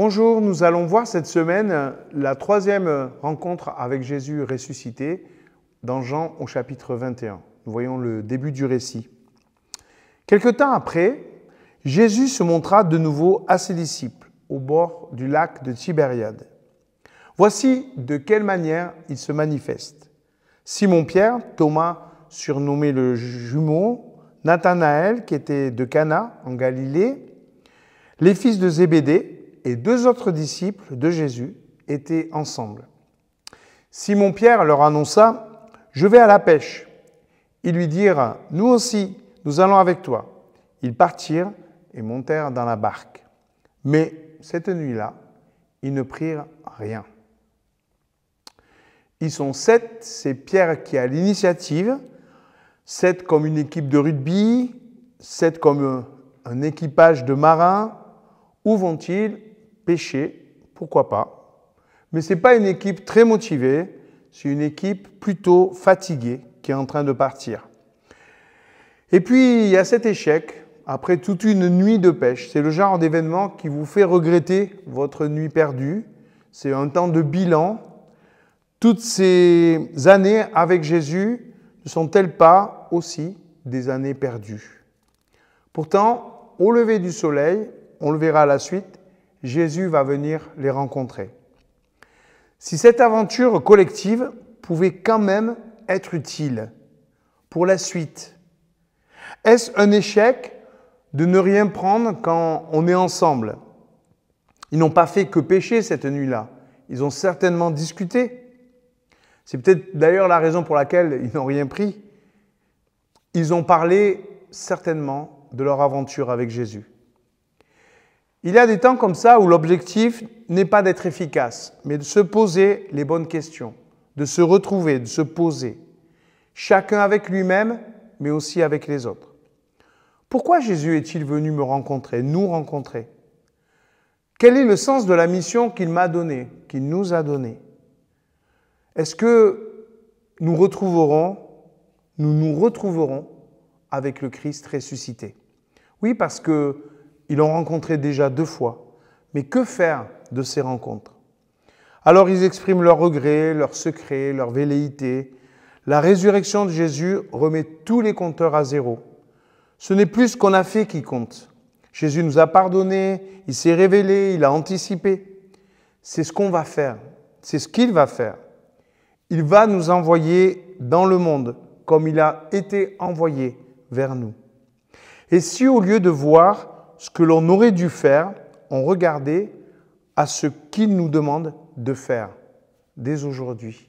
Bonjour, nous allons voir cette semaine la troisième rencontre avec Jésus ressuscité dans Jean au chapitre 21. Nous voyons le début du récit. Quelque temps après, Jésus se montra de nouveau à ses disciples au bord du lac de Tibériade. Voici de quelle manière il se manifeste. Simon-Pierre, Thomas, surnommé le jumeau, Nathanaël, qui était de Cana, en Galilée, les fils de Zébédée et deux autres disciples de Jésus étaient ensemble. Simon-Pierre leur annonça Je vais à la pêche. Ils lui dirent Nous aussi, nous allons avec toi. Ils partirent et montèrent dans la barque. Mais cette nuit-là, ils ne prirent rien. Ils sont sept, c'est Pierre qui a l'initiative, sept comme une équipe de rugby, sept comme un équipage de marins. Où vont-ils pêcher Pourquoi pas Mais ce n'est pas une équipe très motivée, c'est une équipe plutôt fatiguée qui est en train de partir. Et puis, il y a cet échec après toute une nuit de pêche. C'est le genre d'événement qui vous fait regretter votre nuit perdue. C'est un temps de bilan. Toutes ces années avec Jésus ne sont-elles pas aussi des années perdues? Pourtant, au lever du soleil, on le verra à la suite, Jésus va venir les rencontrer. Si cette aventure collective pouvait quand même être utile pour la suite, est-ce un échec de ne rien prendre quand on est ensemble? Ils n'ont pas fait que pécher cette nuit-là. Ils ont certainement discuté. C'est peut-être d'ailleurs la raison pour laquelle ils n'ont rien pris. Ils ont parlé certainement de leur aventure avec Jésus. Il y a des temps comme ça où l'objectif n'est pas d'être efficace, mais de se poser les bonnes questions, de se retrouver, de se poser, chacun avec lui-même, mais aussi avec les autres. Pourquoi Jésus est-il venu me rencontrer, nous rencontrer? Quel est le sens de la mission qu'il m'a donnée, qu'il nous a donnée? Est-ce que nous retrouverons, nous nous retrouverons avec le Christ ressuscité? Oui, parce que ils l'ont rencontré déjà deux fois. Mais que faire de ces rencontres? Alors ils expriment leurs regrets, leurs secrets, leurs velléités. La résurrection de Jésus remet tous les compteurs à zéro. Ce n'est plus ce qu'on a fait qui compte. Jésus nous a pardonné, il s'est révélé, il a anticipé. C'est ce qu'on va faire, c'est ce qu'il va faire. Il va nous envoyer dans le monde comme il a été envoyé vers nous. Et si au lieu de voir ce que l'on aurait dû faire, on regardait à ce qu'il nous demande de faire dès aujourd'hui.